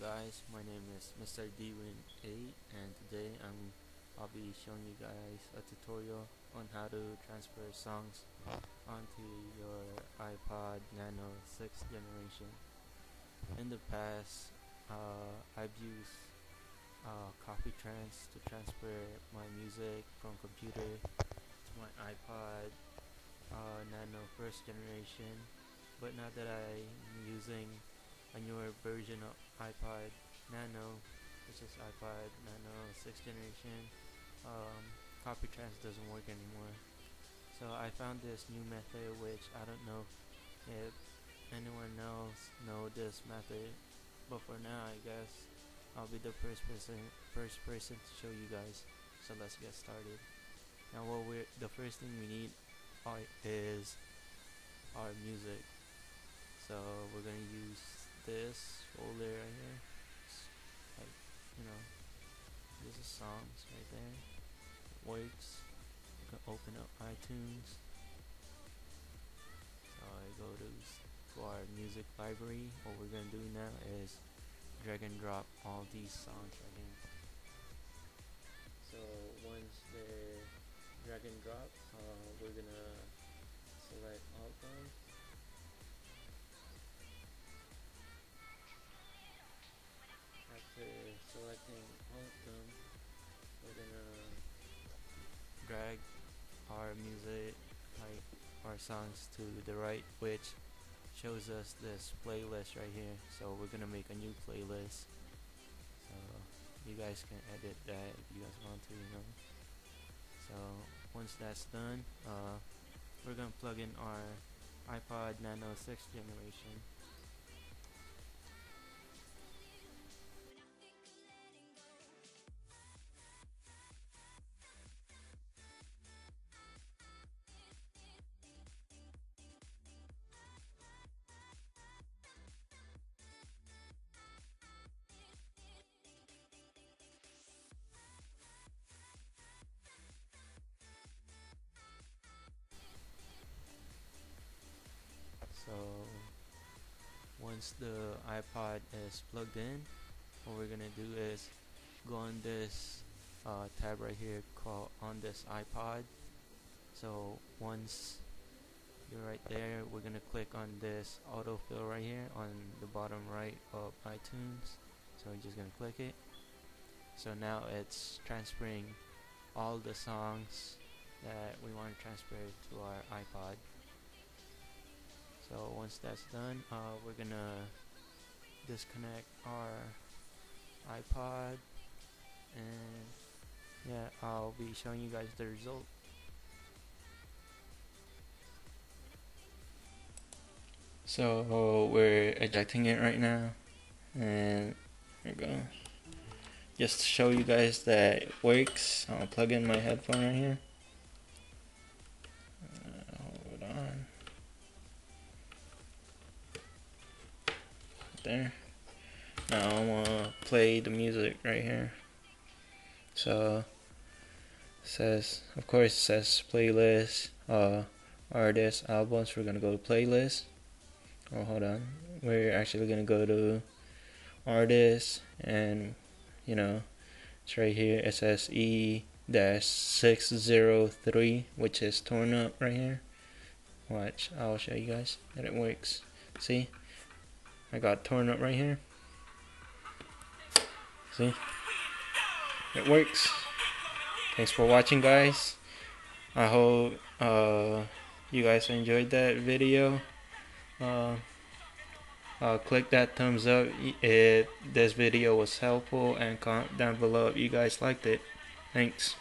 guys, my name is Mr. Dwin8 and today I'm I'll be showing you guys a tutorial on how to transfer songs onto your iPod Nano 6th generation. In the past, uh, I've used uh, CopyTrans to transfer my music from computer to my iPod uh, Nano 1st generation, but now that I'm using a newer version of iPod Nano, which is iPod Nano 6th generation, um, CopyTrans doesn't work anymore. So I found this new method which I don't know if anyone else know this method, but for now I guess I'll be the first person first person to show you guys. So let's get started. Now what we the first thing we need is our music. So we're gonna use this folder right here. It's like you know, this is songs right there. It works. You can open up iTunes. So I go to to our music library. What we're gonna do now is drag and drop all these songs right here. Our music like our songs to the right which shows us this playlist right here. So we're gonna make a new playlist. So you guys can edit that if you guys want to you know. So once that's done uh, we're gonna plug in our iPod Nano 6th generation once the iPod is plugged in what we're gonna do is go on this uh, tab right here called on this iPod. So once you're right there we're gonna click on this autofill right here on the bottom right of iTunes. So we're just gonna click it. So now it's transferring all the songs that we want to transfer to our iPod so once that's done uh, we're gonna disconnect our iPod and yeah I'll be showing you guys the result. So we're ejecting it right now and there we go. Just to show you guys that it works I'll plug in my headphone right here there. Now I'm gonna play the music right here. So says of course says playlist uh artists albums. We're gonna go to playlist. Oh hold on. We're actually gonna go to artists and you know it's right here. It says E dash 603 which is torn up right here. Watch I'll show you guys that it works. See I got torn up right here. See? It works. Thanks for watching guys. I hope uh, you guys enjoyed that video. Uh, uh, click that thumbs up. If this video was helpful and comment down below if you guys liked it. Thanks